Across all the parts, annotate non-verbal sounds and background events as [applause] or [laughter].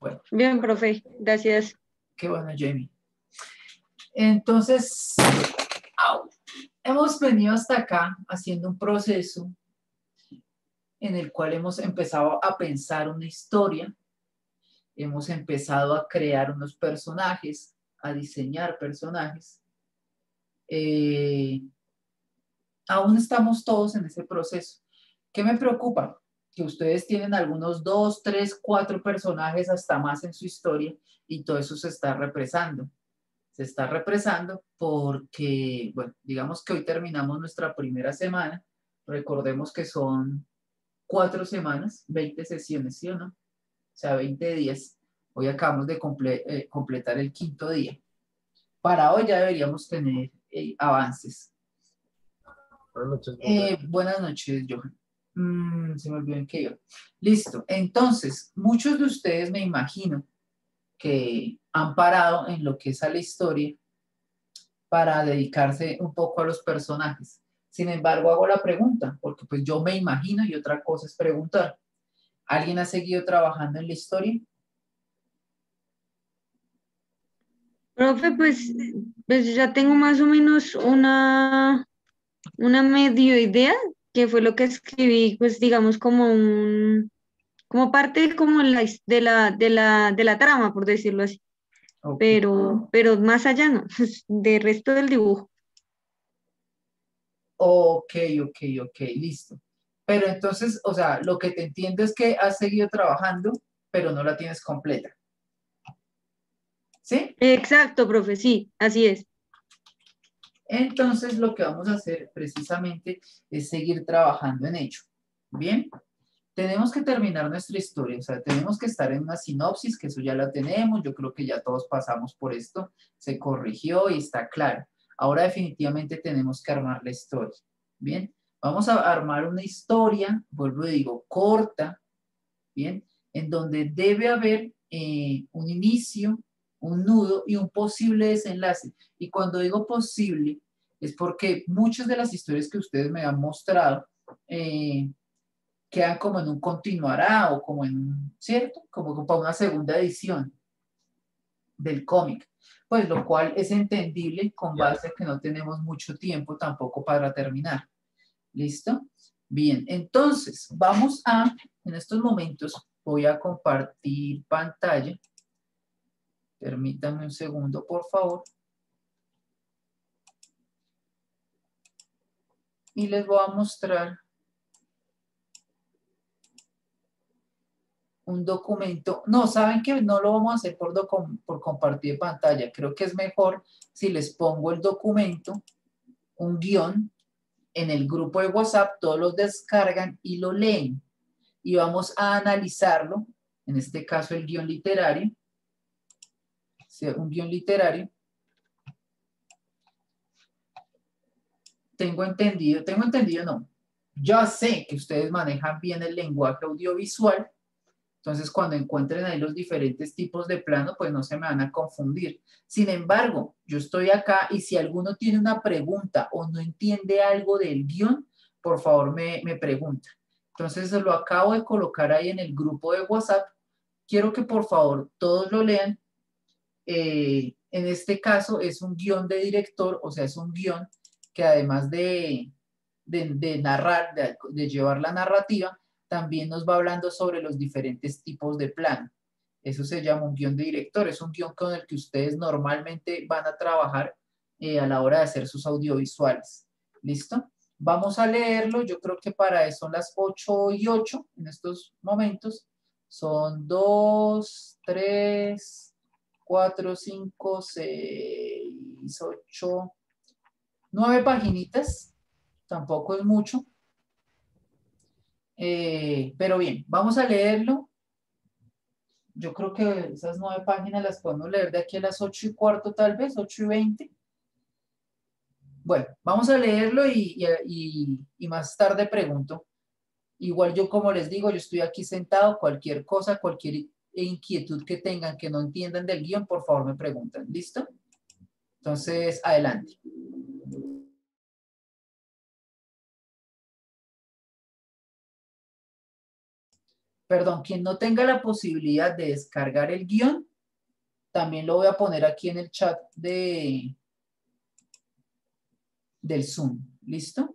Bueno. Bien, profe, gracias. Qué bueno, Jamie. Entonces, hemos venido hasta acá haciendo un proceso en el cual hemos empezado a pensar una historia, hemos empezado a crear unos personajes, a diseñar personajes. Eh, aún estamos todos en ese proceso. ¿Qué me preocupa? Que ustedes tienen algunos dos, tres, cuatro personajes hasta más en su historia y todo eso se está represando. Se está represando porque, bueno, digamos que hoy terminamos nuestra primera semana. Recordemos que son cuatro semanas, 20 sesiones, ¿sí o no? O sea, 20 días. Hoy acabamos de eh, completar el quinto día. Para hoy ya deberíamos tener eh, avances. Buenas noches. Eh, buenas noches, Johan. Mm, se me olvidó en qué iba. Listo. Entonces, muchos de ustedes me imagino que han parado en lo que es a la historia para dedicarse un poco a los personajes. Sin embargo, hago la pregunta, porque pues yo me imagino y otra cosa es preguntar. ¿Alguien ha seguido trabajando en la historia? Profe, pues, pues ya tengo más o menos una, una medio idea, que fue lo que escribí, pues digamos como un, como parte como la, de, la, de, la, de la trama, por decirlo así. Pero, pero más allá no, [laughs] del resto del dibujo. Ok, ok, ok, listo. Pero entonces, o sea, lo que te entiendo es que has seguido trabajando, pero no la tienes completa. ¿Sí? Exacto, profe, sí, así es. Entonces, lo que vamos a hacer precisamente es seguir trabajando en ello. ¿Bien? Tenemos que terminar nuestra historia, o sea, tenemos que estar en una sinopsis, que eso ya la tenemos, yo creo que ya todos pasamos por esto, se corrigió y está claro. Ahora definitivamente tenemos que armar la historia. Bien, vamos a armar una historia, vuelvo y digo, corta, bien, en donde debe haber eh, un inicio, un nudo y un posible desenlace. Y cuando digo posible, es porque muchas de las historias que ustedes me han mostrado eh, quedan como en un continuará o como en, ¿cierto? Como para una segunda edición del cómic pues lo cual es entendible con base a que no tenemos mucho tiempo tampoco para terminar. ¿Listo? Bien, entonces vamos a, en estos momentos voy a compartir pantalla. Permítanme un segundo, por favor. Y les voy a mostrar un documento. No, saben que no lo vamos a hacer por, compartir pantalla. Creo que es mejor si les pongo el documento, un guion, en el grupo de WhatsApp, todos los descargan y lo leen. Y vamos a analizarlo, en este caso el guion literario, un guion literario. Tengo entendido, tengo entendido, no. Ya sé que ustedes manejan bien el lenguaje audiovisual, entonces, cuando encuentren ahí los diferentes tipos de plano, pues no se me van a confundir. Sin embargo, yo estoy acá y si alguno tiene una pregunta o no entiende algo del guion, por favor me, pregunta. Entonces, lo acabo de colocar ahí en el grupo de WhatsApp. Quiero que por favor todos lo lean. Eh, en este caso es un guion de director, o sea, es un guion que además de, narrar, de llevar la narrativa, también nos va hablando sobre los diferentes tipos de plan. Eso se llama un guion de director, es un guion con el que ustedes normalmente van a trabajar eh, a la hora de hacer sus audiovisuales. ¿Listo? Vamos a leerlo, yo creo que para eso son las 8 y 8 en estos momentos. Son 2, 3, 4, 5, 6, 8, 9 paginitas. Tampoco es mucho. Eh, pero bien, vamos a leerlo. Yo creo que esas nueve páginas las podemos leer de aquí a las ocho y cuarto, tal vez, ocho y veinte. Bueno, vamos a leerlo y, y, más tarde pregunto. Igual yo, como les digo, yo estoy aquí sentado, cualquier cosa, cualquier inquietud que tengan que no entiendan del guion, por favor me preguntan. ¿Listo? Entonces, adelante. perdón, quien no tenga la posibilidad de descargar el guion, también lo voy a poner aquí en el chat de, del Zoom. ¿Listo?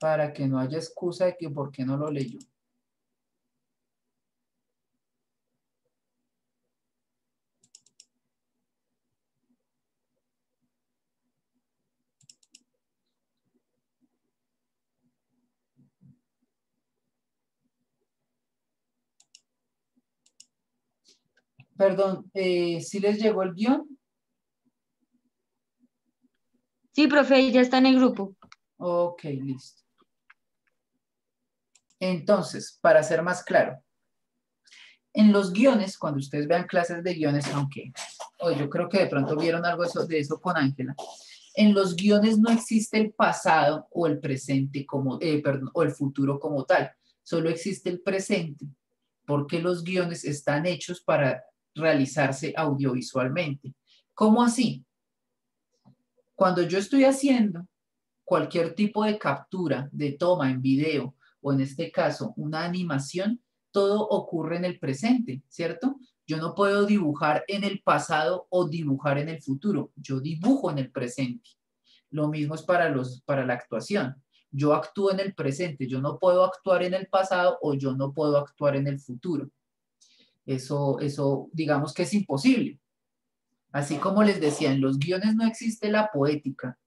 Para que no haya excusa de que por qué no lo leyó. Perdón, eh, ¿sí les llegó el guion? Sí, profe, ya está en el grupo. Ok, listo. Entonces, para ser más claro, en los guiones, cuando ustedes vean clases de guiones, aunque oh, yo creo que de pronto vieron algo de eso, de eso con Ángela, en los guiones no existe el pasado o el presente como, eh, perdón, o el futuro como tal, solo existe el presente, porque los guiones están hechos para realizarse audiovisualmente. ¿Cómo así? Cuando yo estoy haciendo cualquier tipo de captura, de toma en video, o en este caso una animación, todo ocurre en el presente, ¿cierto? Yo no puedo dibujar en el pasado o dibujar en el futuro, yo dibujo en el presente. Lo mismo es para, los, para la actuación. Yo actúo en el presente, yo no puedo actuar en el pasado o yo no puedo actuar en el futuro. Eso, eso digamos que es imposible. Así como les decía, en los guiones no existe la poética,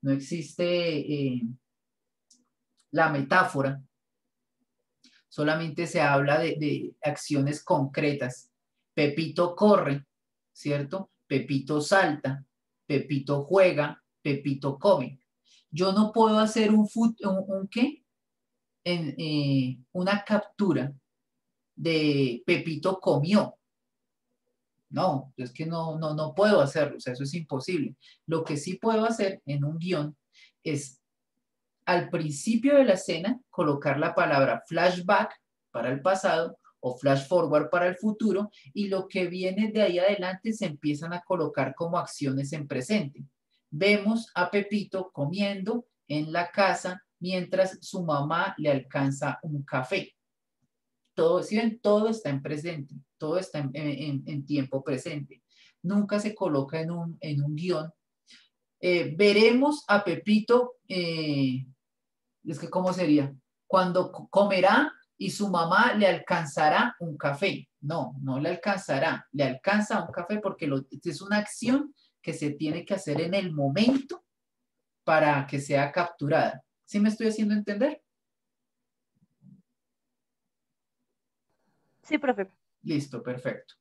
no existe eh, la metáfora, solamente se habla de, de, acciones concretas. Pepito corre, ¿cierto? Pepito salta, Pepito juega, Pepito come. Yo no puedo hacer un, un, qué? En, eh, una captura de Pepito comió. No, es que no, no, no puedo hacerlo, o sea, eso es imposible. Lo que sí puedo hacer en un guion es al principio de la escena colocar la palabra flashback para el pasado o flash forward para el futuro y lo que viene de ahí adelante se empiezan a colocar como acciones en presente. Vemos a Pepito comiendo en la casa mientras su mamá le alcanza un café todo, todo está en presente, todo está en, tiempo presente. Nunca se coloca en un, en un guion. Eh, veremos a Pepito, eh, es que cómo sería, cuando comerá y su mamá le alcanzará un café. No, no le alcanzará, le alcanza un café porque lo, es una acción que se tiene que hacer en el momento para que sea capturada. ¿Sí me estoy haciendo entender? Sí, profe. Listo, perfecto.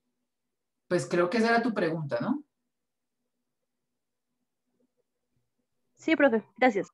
Pues creo que esa era tu pregunta, ¿no? Sí, profe, gracias.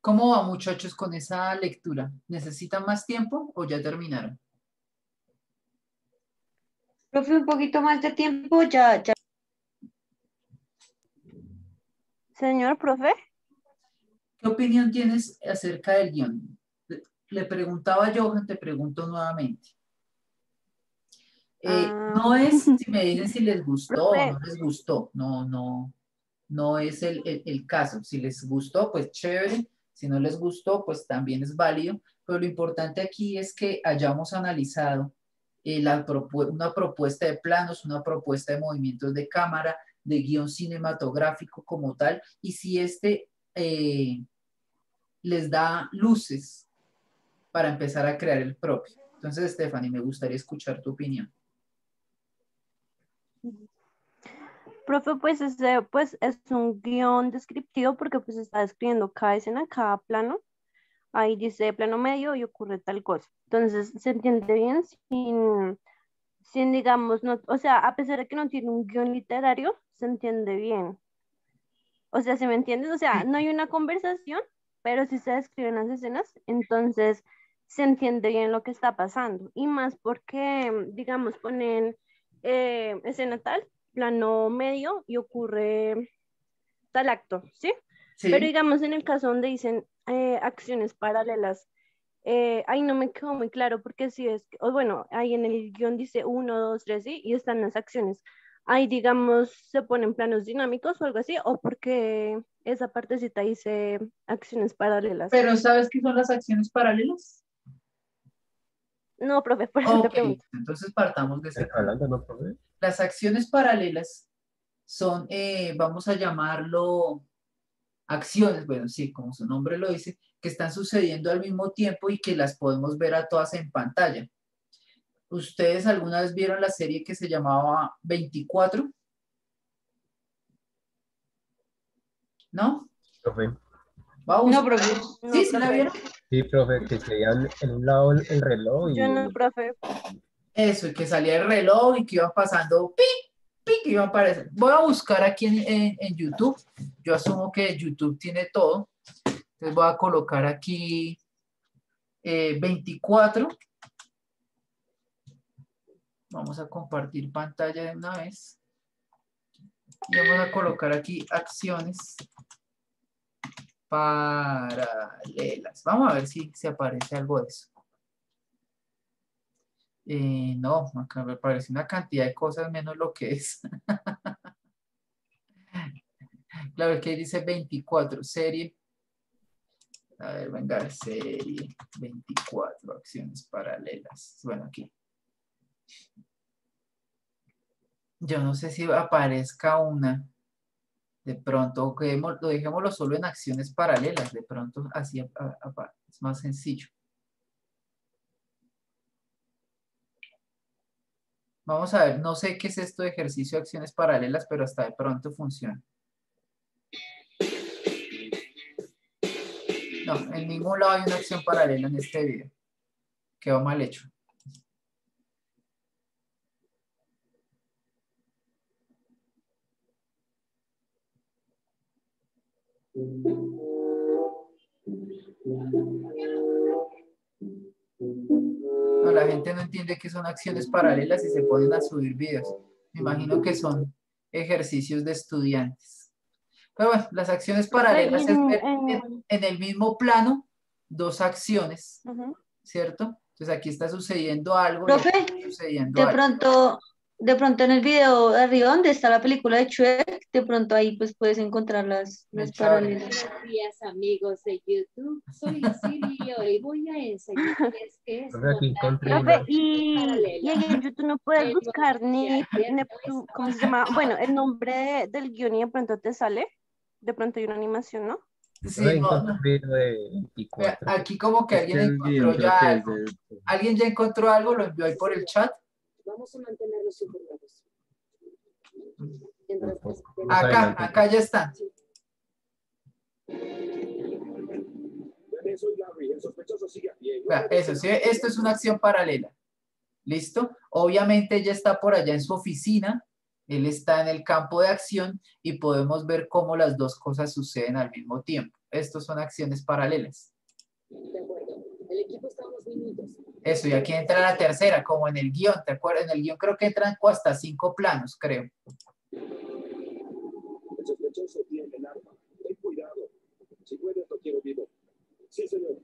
¿Cómo va, muchachos, con esa lectura? ¿Necesitan más tiempo o ya terminaron? Profe, un poquito más de tiempo, ya, ya. Señor profe, ¿Qué opinión tienes acerca del guion? Le- preguntaba a Johan, te pregunto nuevamente. Eh, Ah. No es si me dicen si les gustó o no les gustó, no, no, no es el, el- el caso. Si les gustó, pues chévere. Si no les gustó, pues también es válido. Pero lo importante aquí es que hayamos analizado eh, una propuesta de planos, una propuesta de movimientos de cámara, de guion cinematográfico como tal, y si este eh, les da luces para empezar a crear el propio. Entonces, Stephanie, me gustaría escuchar tu opinión. Profe, pues, ese, pues es un guion descriptivo porque pues está describiendo cada escena, cada plano. Ahí dice plano medio y ocurre tal cosa. Entonces, se entiende bien sin, sin digamos, no, o sea, a pesar de que no tiene un guion literario, se entiende bien. O sea, ¿se me entiendes? O sea, no hay una conversación, pero sí se describen las escenas, entonces se entiende bien lo que está pasando. Y más porque, digamos, ponen eh, escena tal, plano medio y ocurre tal acto, ¿sí? Sí, Pero digamos en el caso donde dicen eh, acciones paralelas, eh, ahí no me quedó muy claro porque si es, o bueno, ahí en el guion dice uno, dos, tres, sí, y están las acciones. Ahí digamos se ponen planos dinámicos o algo así, o porque esa partecita dice acciones paralelas. pero ¿sabes qué son las acciones paralelas? No, profe, por eso te Ok, pregunto. entonces partamos de ese ¿Estás hablando, no, profe? Las acciones paralelas son, eh, vamos a llamarlo acciones, bueno, sí, como su nombre lo dice, que están sucediendo al mismo tiempo y que las podemos ver a todas en pantalla. ¿Ustedes alguna vez vieron la serie que se llamaba 24? ¿No? Profe. Vamos. No, profe. No, ¿Sí? ¿Sí la vieron? Sí, profe, que se veía en un lado el, el reloj y Yo no, profe. Eso, y que salía el reloj y que iban pasando pi, pi, que iban a aparecer. Voy a buscar aquí en, en- en YouTube. Yo asumo que YouTube tiene todo. Entonces voy a colocar aquí eh, 24. Vamos a compartir pantalla de una vez. Y vamos a colocar aquí acciones paralelas. Vamos a ver si, si aparece algo de eso. Eh, no, me parece una cantidad de cosas menos lo que es. [laughs] claro, que dice 24, serie. A ver, venga, serie 24, acciones paralelas. Bueno, aquí. Yo no sé si aparezca una. De pronto, lo dejémoslo solo en acciones paralelas. De pronto, así es más sencillo. Vamos a ver, no sé qué es esto de ejercicio de acciones paralelas, pero hasta de pronto funciona. No, en ningún lado hay una acción paralela en este video. Quedó mal hecho. No, la gente no entiende que son acciones paralelas y se ponen a subir videos. Me imagino que son ejercicios de estudiantes. Pero bueno, las acciones paralelas es ver en- en, el mismo plano dos acciones. ¿cierto? Entonces aquí está sucediendo algo. Profe, está sucediendo De algo. pronto, de pronto en el video de arriba donde está la película de Shrek, de pronto ahí pues puedes encontrar las, las paralelas. Buenos días amigos de YouTube, soy Siri y hoy voy a enseñarles qué es [laughs] Profe, y, y en YouTube no puedes Pero buscar ni. ¿cómo se llama? Bueno, el nombre de- del guion y de pronto te sale. De pronto hay una animación, ¿no? Sí, no, no. un video de Vea, 24. Aquí como que alguien encontró ya algo. ¿Alguien ya encontró algo? ¿Lo envió ahí por el chat? Vamos a mantenerlos informados. Mientras que Más Acá, acá ya están. Vea, eso, ¿sí? Esto es una acción paralela. ¿Listo? Obviamente ella está por allá en su oficina, Él está en el campo de acción y podemos ver cómo las dos cosas suceden al mismo tiempo. Estos son acciones paralelas. De acuerdo. El equipo está a unos minutos. Eso, y aquí entra la tercera, como en el guion, ¿te acuerdas? En el guion creo que entran hasta cinco planos, creo. El sospechoso tiene el arma. Ten cuidado. Si puedes, lo quiero vivo. Sí, señor.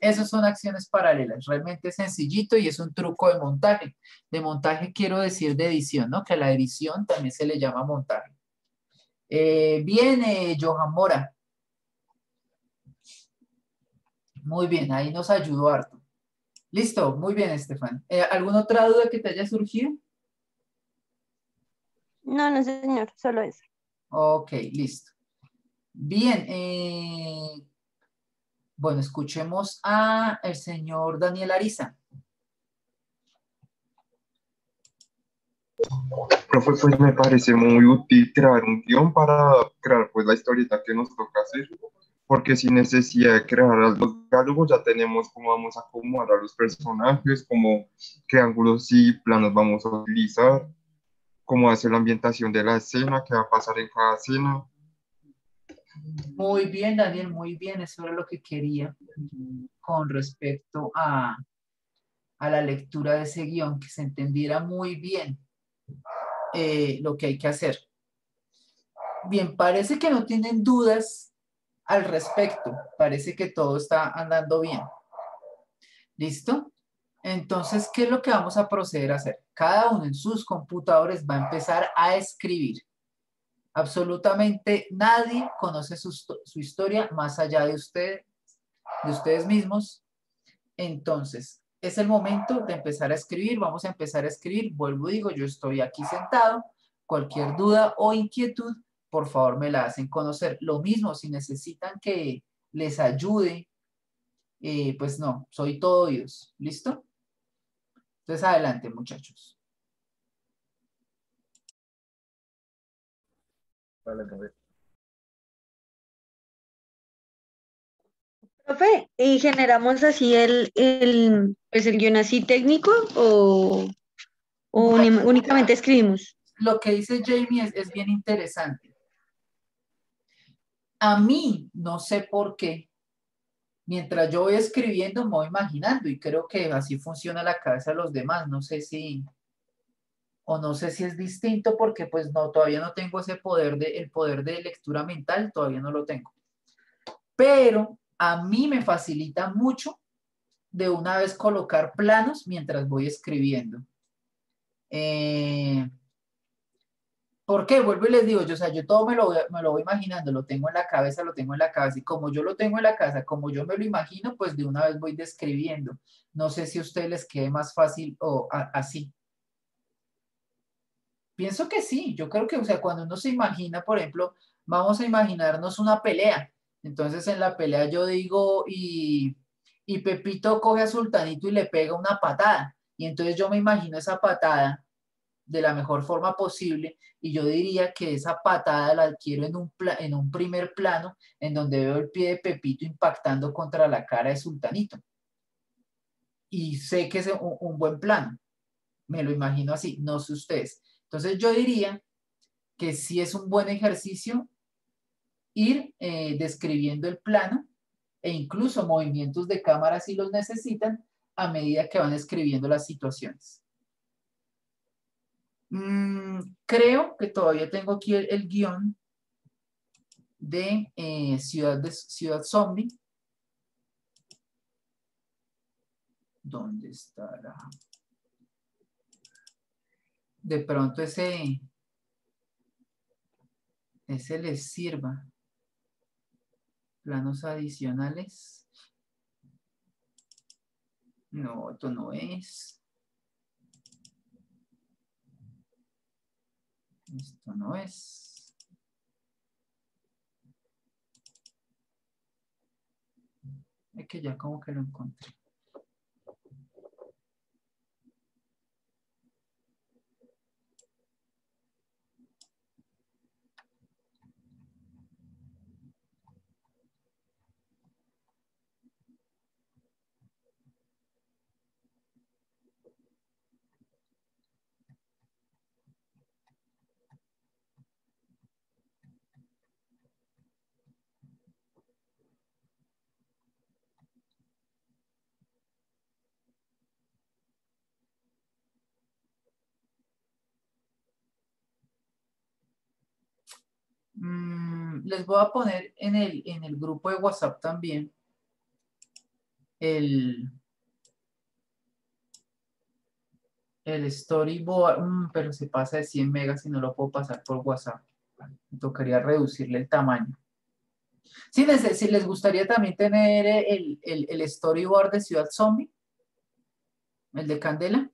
Esas son acciones paralelas, realmente sencillito y es un truco de montaje. De montaje quiero decir de edición, ¿no? Que a la edición también se le llama montaje. Eh, bien, eh, Johan Mora. Muy bien, ahí nos ayudó harto. Listo, muy bien, Estefan. Eh, ¿Alguna otra duda que te haya surgido? No, no, señor, solo eso. Ok, listo. Bien, eh, bueno, escuchemos a el señor Daniel Ariza. Profe, pues me parece muy útil crear un guion para crear pues la historieta que nos toca hacer, porque sin necesidad de crear los diálogos ya tenemos cómo vamos a acomodar a los personajes, cómo, qué ángulos y planos vamos a utilizar, cómo hacer la ambientación de la escena, qué va a pasar en cada escena. Muy bien, Daniel, muy bien. Eso era lo que quería con respecto a, a la lectura de ese guion, que se entendiera muy bien eh, lo que hay que hacer. Bien, parece que no tienen dudas al respecto. Parece que todo está andando bien. ¿Listo? Entonces, ¿qué es lo que vamos a proceder a hacer? Cada uno en sus computadores va a empezar a escribir. Absolutamente nadie conoce su, su historia más allá de ustedes, de ustedes mismos. Entonces, es el momento de empezar a escribir. Vamos a empezar a escribir. Vuelvo, digo, yo estoy aquí sentado. Cualquier duda o inquietud, por favor, me la hacen conocer. Lo mismo, si necesitan que les ayude, eh, pues no, soy todo oídos. ¿Listo? Entonces, adelante, muchachos. Vale, profe. Profe, ¿y generamos así el, el, pues el guion así técnico o, únicamente escribimos? lo que dice Jamie es, es bien interesante. A mí, no sé por qué, mientras yo voy escribiendo, me voy imaginando y creo que así funciona la cabeza de los demás. No sé si, o no sé si es distinto porque pues no, todavía no tengo ese poder de, el poder de lectura mental, todavía no lo tengo. Pero a mí me facilita mucho de una vez colocar planos mientras voy escribiendo. Eh, ¿Por qué? Vuelvo y les digo, yo, o sea, yo todo me lo, me lo voy imaginando, lo tengo en la cabeza, lo tengo en la cabeza, y como yo lo tengo en la cabeza, como yo me lo imagino, pues de una vez voy describiendo. No sé si a ustedes les quede más fácil o así. Pienso que sí, yo creo que, o sea, cuando uno se imagina, por ejemplo, vamos a imaginarnos una pelea. Entonces en la pelea yo digo, y, y Pepito coge a Sultanito y le pega una patada. Y entonces yo me imagino esa patada de la mejor forma posible y yo diría que esa patada la adquiero en un, en un primer plano en donde veo el pie de Pepito impactando contra la cara de Sultanito. Y sé que es un, un buen plano. Me lo imagino así, no sé ustedes. Entonces yo diría que sí es un buen ejercicio ir eh, describiendo el plano e incluso movimientos de cámara si los necesitan a medida que van escribiendo las situaciones. Mm, creo que todavía tengo aquí el, el guion de, eh, Ciudad de Ciudad Zombie. ¿Dónde estará? De pronto ese, ese les sirva. Planos adicionales. No, esto no es. Esto no es. Es que ya como que lo encontré. Mm, les voy a poner en el, en el grupo de WhatsApp también el, el storyboard, Mm, pero se pasa de 100 megas y no lo puedo pasar por WhatsApp. Me tocaría reducirle el tamaño. Si les, si les gustaría también tener el, el, el storyboard de Ciudad Zombie, el de Candela,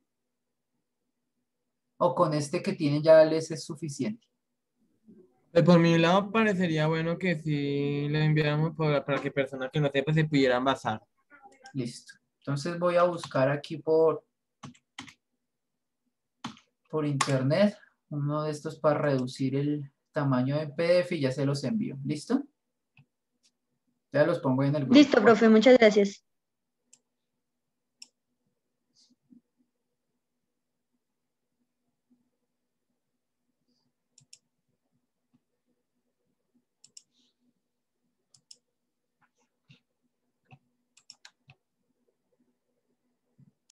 o con este que tienen ya les es suficiente. Pues por mi lado parecería bueno que si lo enviáramos por- para que personas que no sepan se pudieran basar. Listo. Entonces voy a buscar aquí por, por internet uno de estos para reducir el tamaño de PDF y ya se los envío. ¿Listo? Ya los pongo en el grupo. Listo, profe, muchas gracias.